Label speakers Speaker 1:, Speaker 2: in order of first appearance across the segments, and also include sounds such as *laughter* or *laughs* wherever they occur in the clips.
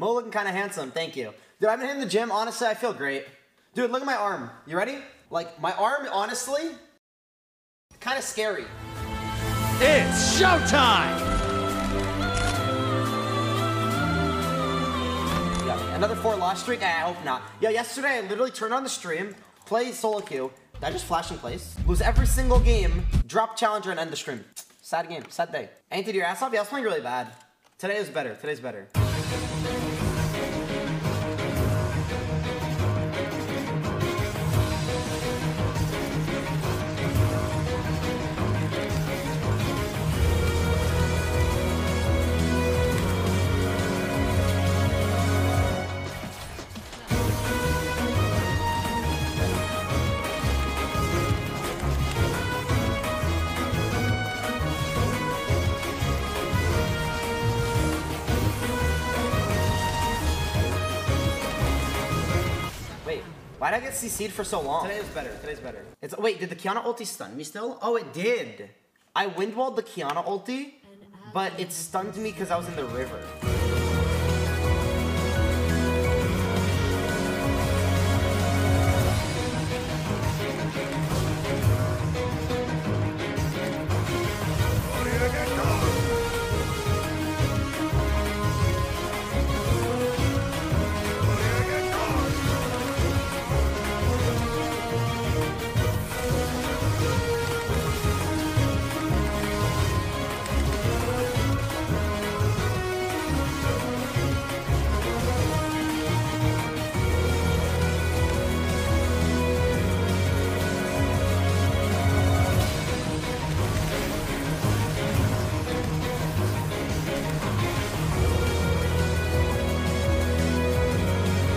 Speaker 1: Mo looking kind of handsome. Thank you. Dude, I've been hitting the gym. Honestly, I feel great. Dude, look at my arm. You ready? Like, my arm, honestly, kind of scary.
Speaker 2: It's showtime!
Speaker 1: Yeah, another four loss streak? I hope not. Yeah, yesterday I literally turned on the stream, play solo queue. Did I just flash in place? Lose every single game, drop challenger, and end the stream. Sad game, sad day. Ain't did your ass off? Yeah, I was playing really bad. Today is better. Today's better. Why did I get CC'd for so long? Today is better. Today's better. It's wait, did the Qiyana ulti stun me still? Oh, it did. I windwalled the Qiyana ulti, but it stunned me because I was in the river.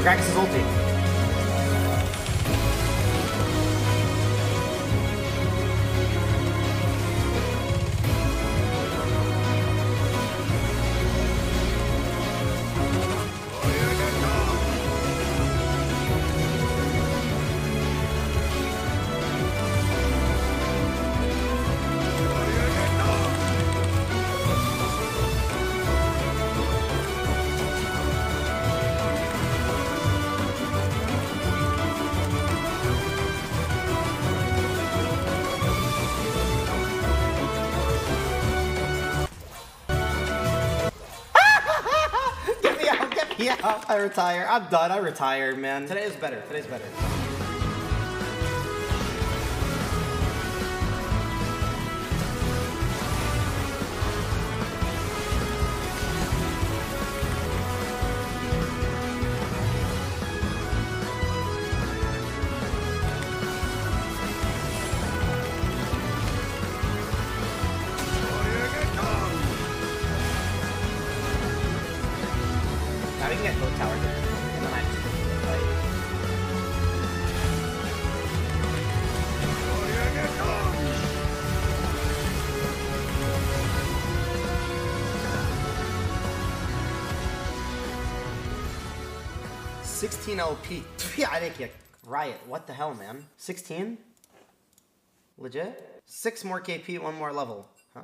Speaker 1: Oh, Gragas is ulti. Get I retire. I'm done. I retired, man. Today is better. Today's better. Can get both towers there. And then I just like, Sixteen LP. *laughs* Yeah, I think yeah. Riot. What the hell, man? Sixteen? Legit? Six more KP, one more level. Huh?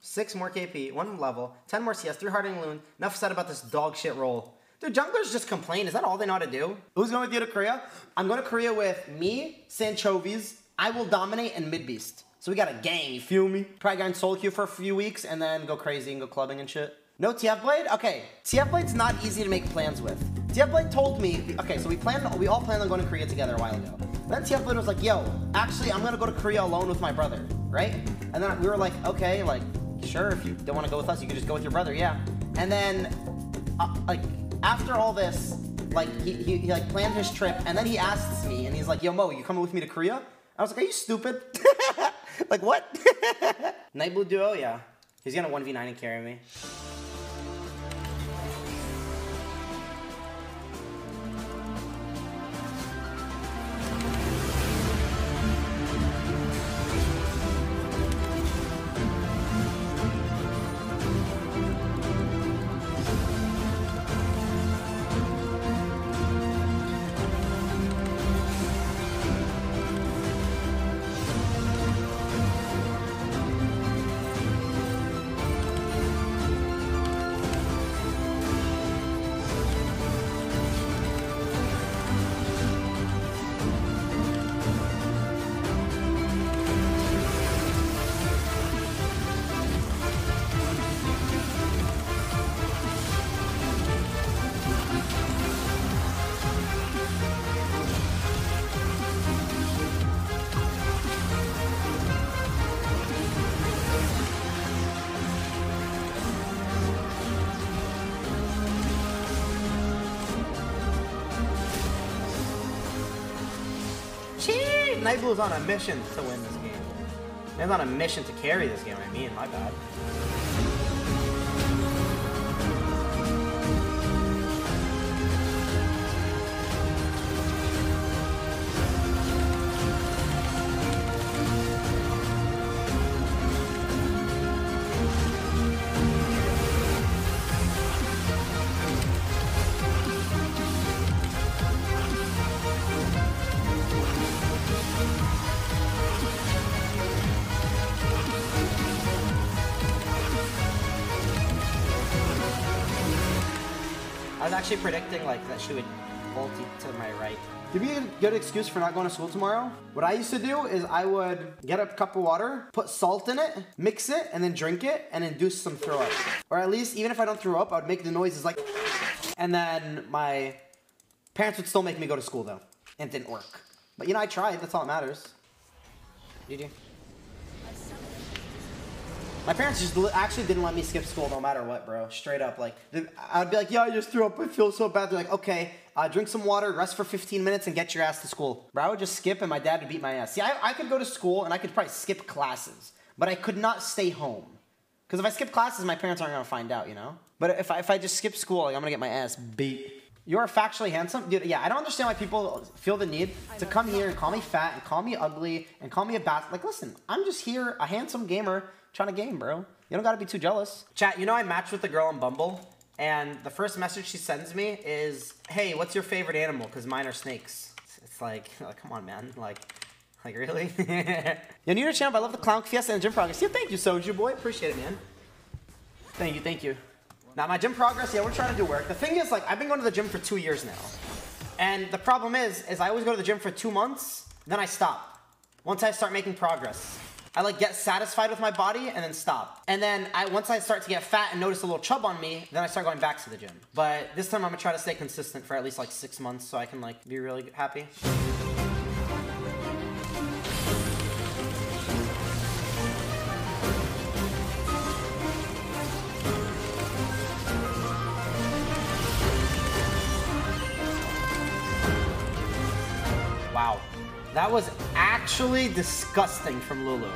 Speaker 1: Six more KP, one level, ten more CS, three hardening loon. Enough said about this dog shit roll. Dude, junglers just complain. Is that all they know how to do? Who's going with you to Korea? I'm going to Korea with me, Sanchovies, I will dominate, and Midbeast. So we got a gang, you feel me? Probably go in solo queue for a few weeks and then go crazy and go clubbing and shit. No TF Blade? Okay. TF Blade's not easy to make plans with. TF Blade told me, okay, so we planned, we all planned on going to Korea together a while ago. Then TF Blade was like, yo, actually, I'm gonna go to Korea alone with my brother, right? And then we were like, okay, like, sure, if you don't wanna go with us, you can just go with your brother, yeah. And then, uh, like, after all this, like, he, he, he, like, planned his trip, and then he asks me, and he's like, yo, Mo, you coming with me to Korea? I was like, are you stupid? *laughs* like, what? *laughs* Nightblue Duo, yeah. He's gonna 1v9 and carry me. Nightblue's on a mission to win this game. He's on a mission to carry this game, I mean, my bad. Was actually predicting like that she would ulti to my right. Give me a good excuse for not going to school tomorrow, what I used to do is I would get a cup of water, put salt in it, mix it, and then drink it, and induce some throw up. Or at least, even if I don't throw up, I would make the noises like, and then my parents would still make me go to school though. And it didn't work. But you know, I tried, that's all that matters. GG. My parents just actually didn't let me skip school no matter what, bro. Straight up, like I'd be like, "Yeah, I just threw up. I feel so bad." They're like, "Okay, uh, drink some water, rest for 15 minutes, and get your ass to school." Bro, I would just skip, and my dad would beat my ass. See, I, I could go to school and I could probably skip classes, but I could not stay home because if I skip classes, my parents aren't gonna find out, you know. But if I, if I just skip school, like, I'm gonna get my ass beat. You are factually handsome, dude. Yeah, I don't understand why people feel the need to come here and call me fat and call me ugly and call me a bastard. Like, listen, I'm just here, a handsome gamer trying to game, bro. You don't gotta be too jealous. Chat, you know I matched with a girl on Bumble, and the first message she sends me is, "Hey, what's your favorite animal? Because mine are snakes." It's- It's like, like, come on, man. Like, like really? You're new to the channel, but I love the clown fiesta and gym progress. Yeah, thank you, Soju boy. Appreciate it, man. Thank you, thank you. Now my gym progress, yeah, we're trying to do work. The thing is, like, I've been going to the gym for two years now, and the problem is, is I always go to the gym for two months, then I stop. Once I start making progress, I like get satisfied with my body and then stop. And then I once I start to get fat and notice a little chub on me, then I start going back to the gym. But this time I'm gonna try to stay consistent for at least like six months so I can like be really happy. That was actually disgusting from Lulu.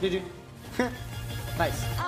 Speaker 1: Did you? *laughs* nice.